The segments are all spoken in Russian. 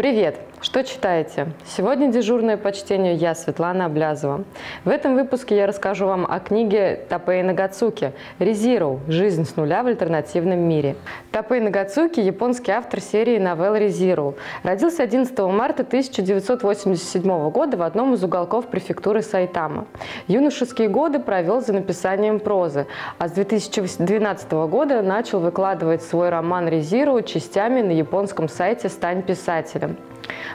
Привет! Что читаете? Сегодня дежурное по чтению я, Светлана Облязова. В этом выпуске я расскажу вам о книге Тапей Нагацуки «Резиро. Жизнь с нуля в альтернативном мире». Тапей Нагацуки – японский автор серии новелл «Резиро». Родился 11 марта 1987 года в одном из уголков префектуры Сайтама. Юношеские годы провел за написанием прозы, а с 2012 года начал выкладывать свой роман «Резиро» частями на японском сайте «Стань писателем».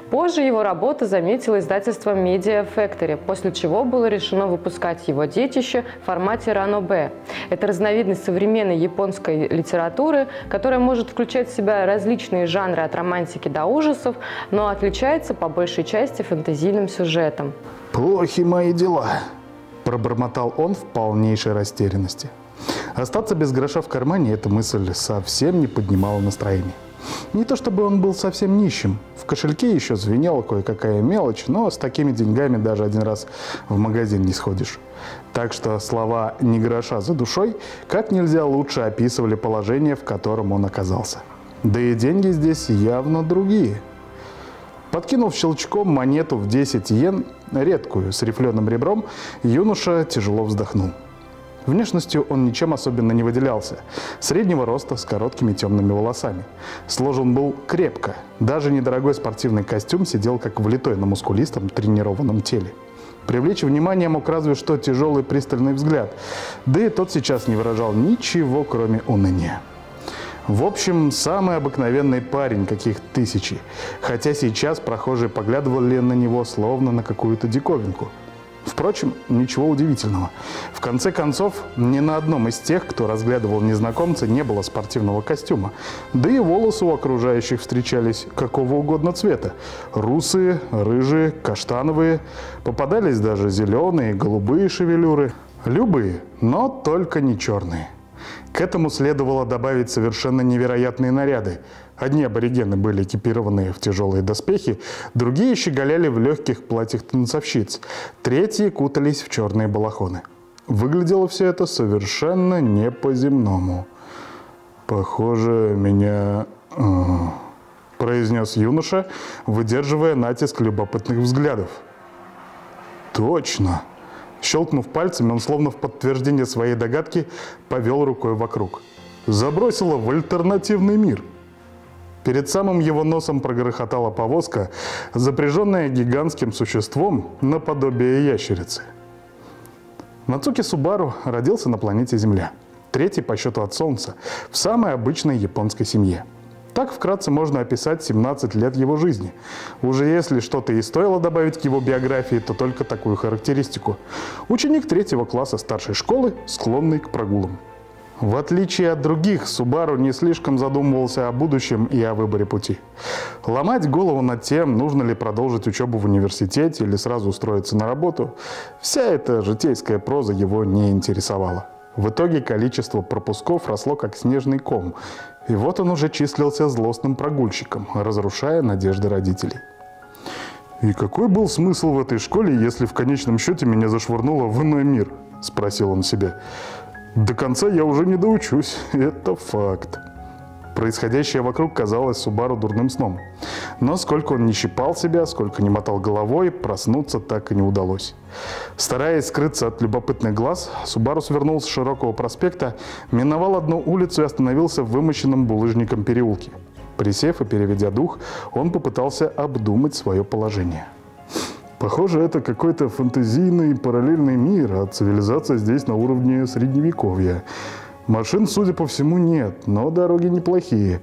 Позже его работа заметила издательство Media Factory, после чего было решено выпускать его детище в формате ранобе. Это разновидность современной японской литературы, которая может включать в себя различные жанры от романтики до ужасов, но отличается по большей части фэнтезийным сюжетом. «Плохи мои дела», – пробормотал он в полнейшей растерянности. Остаться без гроша в кармане эта мысль совсем не поднимала настроение. Не то чтобы он был совсем нищим. В кошельке еще звенела кое-какая мелочь, но с такими деньгами даже один раз в магазин не сходишь. Так что слова «не гроша за душой» как нельзя лучше описывали положение, в котором он оказался. Да и деньги здесь явно другие. Подкинув щелчком монету в 10 йен, редкую, с рифленым ребром, юноша тяжело вздохнул. Внешностью он ничем особенно не выделялся. Среднего роста, с короткими темными волосами. Сложен был крепко. Даже недорогой спортивный костюм сидел как влитой на мускулистом тренированном теле. Привлечь внимание мог разве что тяжелый пристальный взгляд. Да и тот сейчас не выражал ничего, кроме уныния. В общем, самый обыкновенный парень, каких тысячи. Хотя сейчас прохожие поглядывали на него словно на какую-то диковинку – Впрочем, ничего удивительного. В конце концов, ни на одном из тех, кто разглядывал незнакомца, не было спортивного костюма. Да и волосы у окружающих встречались какого угодно цвета. Русые, рыжие, каштановые. Попадались даже зеленые, голубые шевелюры. Любые, но только не черные. К этому следовало добавить совершенно невероятные наряды. Одни аборигены были экипированы в тяжелые доспехи, другие щеголяли в легких платьях танцовщиц, третьи кутались в черные балахоны. Выглядело все это совершенно не по-земному. «Похоже, меня...» э, произнес юноша, выдерживая натиск любопытных взглядов. «Точно!» Щелкнув пальцами, он словно в подтверждение своей догадки повел рукой вокруг. Забросило в альтернативный мир. Перед самым его носом прогрохотала повозка, запряженная гигантским существом наподобие ящерицы. Нацуки Субару родился на планете Земля, третий по счету от Солнца, в самой обычной японской семье – так вкратце можно описать 17 лет его жизни. Уже если что-то и стоило добавить к его биографии, то только такую характеристику. Ученик третьего класса старшей школы, склонный к прогулам. В отличие от других, Субару не слишком задумывался о будущем и о выборе пути. Ломать голову над тем, нужно ли продолжить учебу в университете или сразу устроиться на работу, вся эта житейская проза его не интересовала. В итоге количество пропусков росло как снежный ком, и вот он уже числился злостным прогульщиком, разрушая надежды родителей. «И какой был смысл в этой школе, если в конечном счете меня зашвырнуло в иной мир?» – спросил он себя. «До конца я уже не доучусь, это факт». Происходящее вокруг казалось Субару дурным сном. Но сколько он не щипал себя, сколько не мотал головой, проснуться так и не удалось. Стараясь скрыться от любопытных глаз, Субару свернул с широкого проспекта, миновал одну улицу и остановился в вымощенном булыжником переулке. Присев и переведя дух, он попытался обдумать свое положение. Похоже, это какой-то фантазийный параллельный мир, а цивилизация здесь на уровне средневековья. Машин, судя по всему, нет, но дороги неплохие.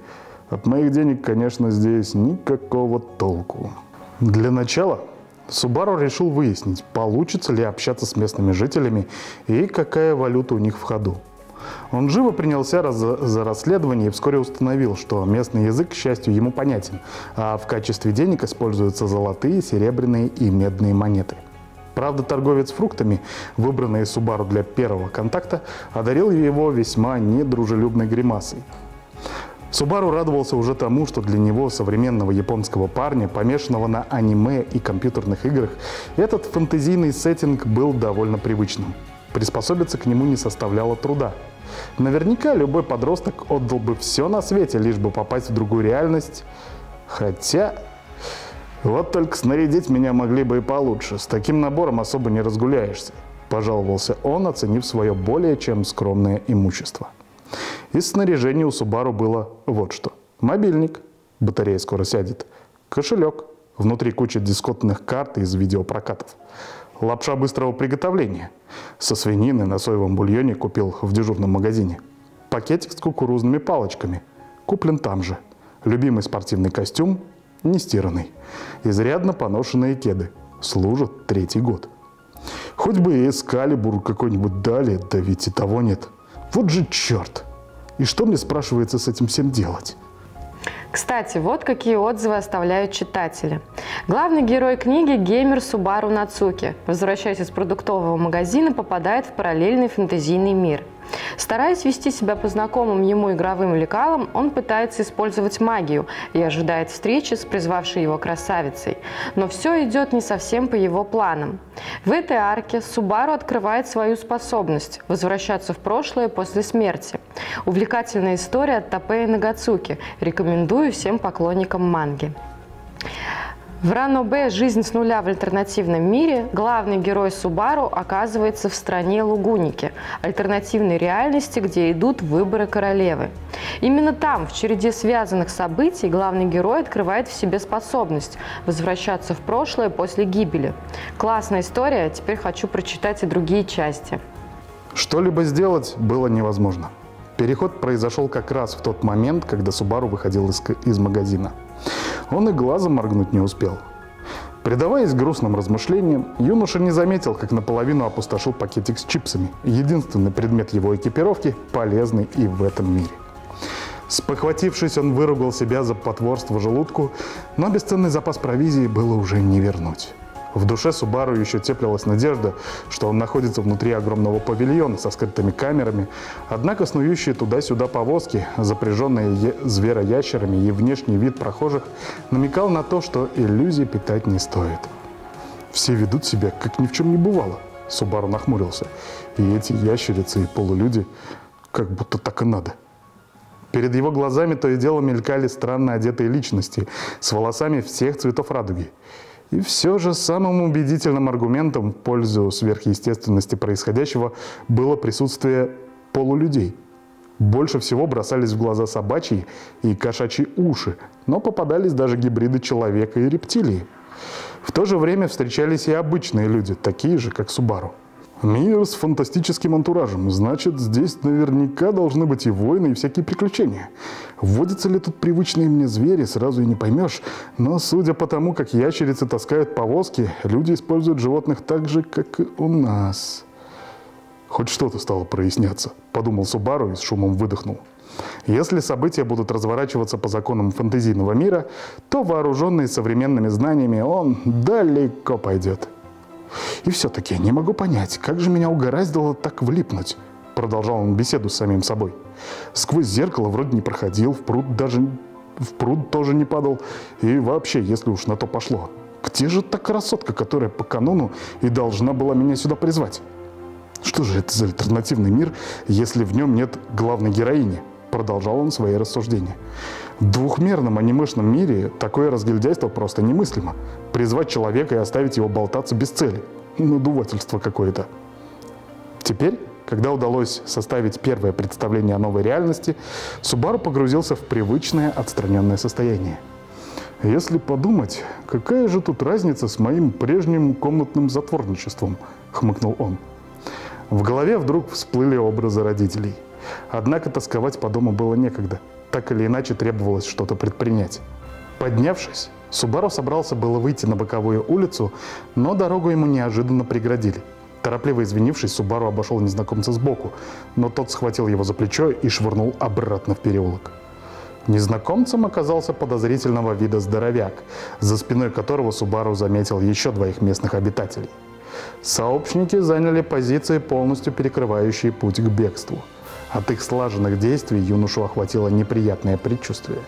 От моих денег, конечно, здесь никакого толку. Для начала Субару решил выяснить, получится ли общаться с местными жителями и какая валюта у них в ходу. Он живо принялся раз за расследование и вскоре установил, что местный язык, к счастью, ему понятен, а в качестве денег используются золотые, серебряные и медные монеты – Правда, торговец фруктами, выбранный Субару для первого контакта, одарил его весьма недружелюбной гримасой. Субару радовался уже тому, что для него, современного японского парня, помешанного на аниме и компьютерных играх, этот фэнтезийный сеттинг был довольно привычным. Приспособиться к нему не составляло труда. Наверняка любой подросток отдал бы все на свете, лишь бы попасть в другую реальность. Хотя Вот только снарядить меня могли бы и получше. С таким набором особо не разгуляешься. Пожаловался он, оценив свое более чем скромное имущество. Из снаряжения у Субару было вот что. Мобильник, батарея скоро сядет, кошелек, внутри куча дискотных карт из видеопрокатов, лапша быстрого приготовления, со свинины на соевом бульоне купил в дежурном магазине, пакетик с кукурузными палочками, куплен там же, любимый спортивный костюм, не стиранный, изрядно поношенные кеды, служат третий год. Хоть бы и эскалибур какой-нибудь дали, да ведь и того нет. Вот же черт! И что мне, спрашивается, с этим всем делать? Кстати, вот какие отзывы оставляют читатели. Главный герой книги – геймер Субару Нацуки. Возвращаясь из продуктового магазина, попадает в параллельный фэнтезийный мир – Стараясь вести себя по знакомым ему игровым лекалам, он пытается использовать магию и ожидает встречи с призвавшей его красавицей. Но все идет не совсем по его планам. В этой арке Субару открывает свою способность – возвращаться в прошлое после смерти. Увлекательная история от Тапея Нагацуки. Рекомендую всем поклонникам манги. В Ранобе «Жизнь с нуля в альтернативном мире» главный герой Субару оказывается в стране Лугуники, альтернативной реальности, где идут выборы королевы. Именно там, в череде связанных событий, главный герой открывает в себе способность возвращаться в прошлое после гибели. Классная история, теперь хочу прочитать и другие части. Что-либо сделать было невозможно. Переход произошел как раз в тот момент, когда Субару выходил из, из магазина – он и глазом моргнуть не успел. Предаваясь грустным размышлениям, юноша не заметил, как наполовину опустошил пакетик с чипсами. Единственный предмет его экипировки, полезный и в этом мире. Спохватившись, он выругал себя за потворство желудку, но бесценный запас провизии было уже не вернуть. В душе Субару еще теплилась надежда, что он находится внутри огромного павильона со скрытыми камерами, однако снующие туда-сюда повозки, запряженные звероящерами и внешний вид прохожих намекал на то, что иллюзии питать не стоит. Все ведут себя, как ни в чем не бывало. Субару нахмурился. И эти ящерицы и полулюди, как будто так и надо. Перед его глазами то и дело мелькали странно одетые личности с волосами всех цветов радуги. И все же самым убедительным аргументом в пользу сверхъестественности происходящего было присутствие полулюдей. Больше всего бросались в глаза собачьи и кошачьи уши, но попадались даже гибриды человека и рептилии. В то же время встречались и обычные люди, такие же, как Субару. Мир с фантастическим антуражем. Значит, здесь наверняка должны быть и войны, и всякие приключения. Вводятся ли тут привычные мне звери, сразу и не поймешь. Но судя по тому, как ящерицы таскают повозки, люди используют животных так же, как и у нас. Хоть что-то стало проясняться, подумал Субару и с шумом выдохнул. Если события будут разворачиваться по законам фэнтезийного мира, то вооруженный современными знаниями он далеко пойдет. И все-таки не могу понять, как же меня угораздило так влипнуть. Продолжал он беседу с самим собой. Сквозь зеркало вроде не проходил, в пруд даже в пруд тоже не падал. И вообще, если уж на то пошло, где же та красотка, которая по канону и должна была меня сюда призвать? Что же это за альтернативный мир, если в нем нет главной героини? Продолжал он свои рассуждения. В двухмерном анимешном мире такое разгильдяйство просто немыслимо. Призвать человека и оставить его болтаться без цели. Надувательство какое-то. Теперь, когда удалось составить первое представление о новой реальности, Субару погрузился в привычное отстраненное состояние. Если подумать, какая же тут разница с моим прежним комнатным затворничеством, хмыкнул он. В голове вдруг всплыли образы родителей – Однако тосковать по дому было некогда. Так или иначе требовалось что-то предпринять. Поднявшись, Субару собрался было выйти на боковую улицу, но дорогу ему неожиданно преградили. Торопливо извинившись, Субару обошел незнакомца сбоку, но тот схватил его за плечо и швырнул обратно в переулок. Незнакомцем оказался подозрительного вида здоровяк, за спиной которого Субару заметил еще двоих местных обитателей. Сообщники заняли позиции, полностью перекрывающие путь к бегству – от их слаженных действий юношу охватило неприятное предчувствие.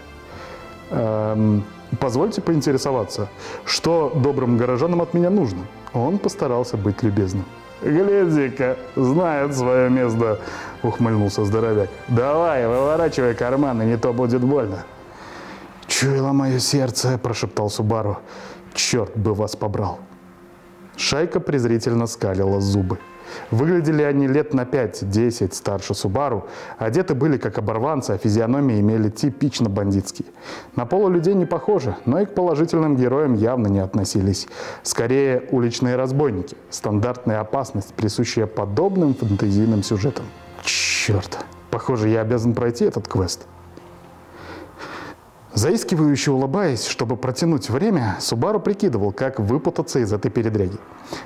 Эм, позвольте поинтересоваться, что добрым горожанам от меня нужно? Он постарался быть любезным. «Гляди-ка, знает свое место», — ухмыльнулся здоровяк. «Давай, выворачивай карманы, не то будет больно». «Чуяло мое сердце», – прошептал Субару. «Черт бы вас побрал». Шайка презрительно скалила зубы. Выглядели они лет на 5-10 старше Субару, одеты были как оборванцы, а физиономии имели типично бандитские. На полу людей не похоже, но и к положительным героям явно не относились. Скорее, уличные разбойники. Стандартная опасность, присущая подобным фэнтезийным сюжетам. Черт, похоже, я обязан пройти этот квест. Заискивающе улыбаясь, чтобы протянуть время, Субару прикидывал, как выпутаться из этой передряги.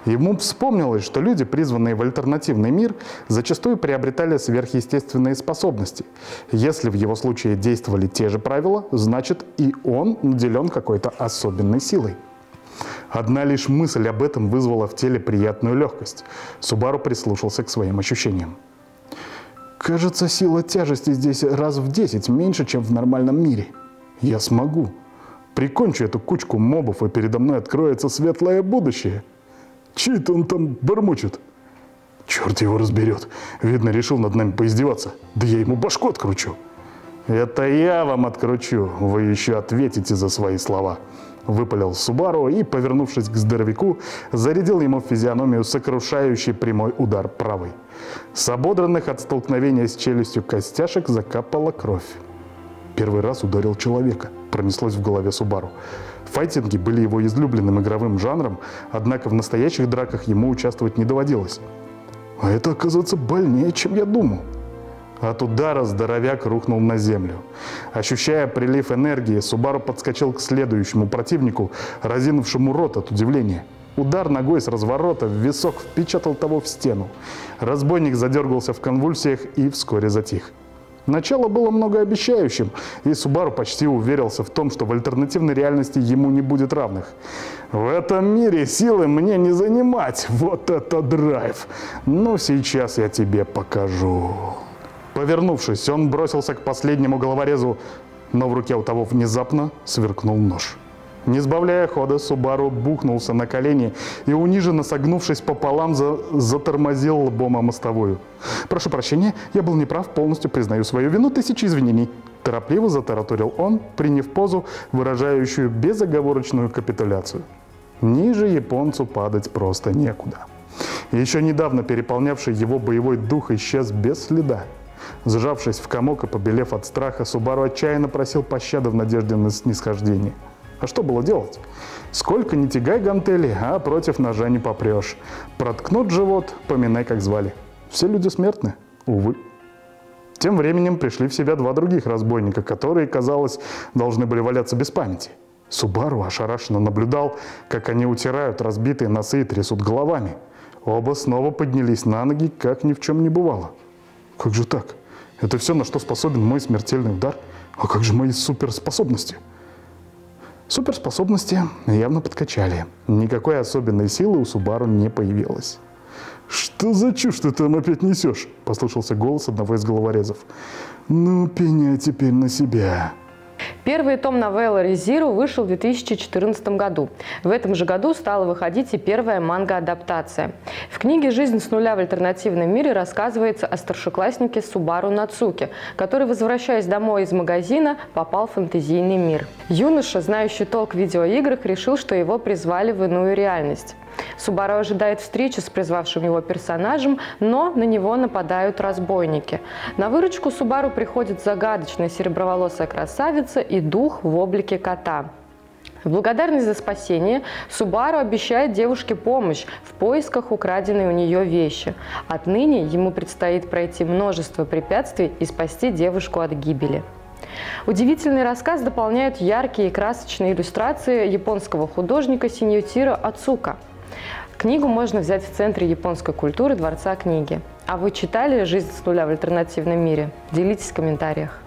Ему вспомнилось, что люди, призванные в альтернативный мир, зачастую приобретали сверхъестественные способности. Если в его случае действовали те же правила, значит и он наделен какой-то особенной силой. Одна лишь мысль об этом вызвала в теле приятную легкость. Субару прислушался к своим ощущениям. Кажется, сила тяжести здесь раз в 10 меньше, чем в нормальном мире. Я смогу. Прикончу эту кучку мобов, и передо мной откроется светлое будущее. Чей-то он там бормочет. Черт его разберет. Видно, решил над нами поиздеваться. Да я ему башку откручу. Это я вам откручу. Вы еще ответите за свои слова. Выпалил Субару и, повернувшись к здоровяку, зарядил ему в физиономию сокрушающий прямой удар правой. С ободранных от столкновения с челюстью костяшек закапала кровь первый раз ударил человека, пронеслось в голове Субару. Файтинги были его излюбленным игровым жанром, однако в настоящих драках ему участвовать не доводилось. А это, оказывается, больнее, чем я думал. От удара здоровяк рухнул на землю. Ощущая прилив энергии, Субару подскочил к следующему противнику, разинувшему рот от удивления. Удар ногой с разворота в висок впечатал того в стену. Разбойник задергался в конвульсиях и вскоре затих. Начало было многообещающим, и Субару почти уверился в том, что в альтернативной реальности ему не будет равных. В этом мире силы мне не занимать, вот это драйв. Но сейчас я тебе покажу. Повернувшись, он бросился к последнему головорезу, но в руке у того внезапно сверкнул нож. Не сбавляя хода, Субару бухнулся на колени и, униженно согнувшись пополам, за... затормозил лбом о мостовую. «Прошу прощения, я был неправ, полностью признаю свою вину, тысячи извинений». Торопливо затараторил он, приняв позу, выражающую безоговорочную капитуляцию. Ниже японцу падать просто некуда. Еще недавно переполнявший его боевой дух исчез без следа. Сжавшись в комок и побелев от страха, Субару отчаянно просил пощады в надежде на снисхождение – а что было делать? Сколько не тягай гантели, а против ножа не попрешь. Проткнут живот, поминай, как звали. Все люди смертны, увы. Тем временем пришли в себя два других разбойника, которые, казалось, должны были валяться без памяти. Субару ошарашенно наблюдал, как они утирают разбитые носы и трясут головами. Оба снова поднялись на ноги, как ни в чем не бывало. Как же так? Это все, на что способен мой смертельный удар? А как же мои суперспособности? Суперспособности явно подкачали. Никакой особенной силы у Субару не появилось. «Что за чушь ты там опять несешь?» – послышался голос одного из головорезов. «Ну, пеняй теперь на себя». Первый том новеллы «Резиру» вышел в 2014 году. В этом же году стала выходить и первая манга-адаптация. В книге «Жизнь с нуля в альтернативном мире» рассказывается о старшекласснике Субару Нацуке, который, возвращаясь домой из магазина, попал в фэнтезийный мир. Юноша, знающий толк в видеоиграх, решил, что его призвали в иную реальность. Субару ожидает встречи с призвавшим его персонажем, но на него нападают разбойники. На выручку Субару приходит загадочная сереброволосая красавица и дух в облике кота. В благодарность за спасение Субару обещает девушке помощь в поисках украденной у нее вещи. Отныне ему предстоит пройти множество препятствий и спасти девушку от гибели. Удивительный рассказ дополняют яркие и красочные иллюстрации японского художника Синьютиро Ацука – Книгу можно взять в Центре японской культуры Дворца книги. А вы читали «Жизнь с нуля в альтернативном мире»? Делитесь в комментариях.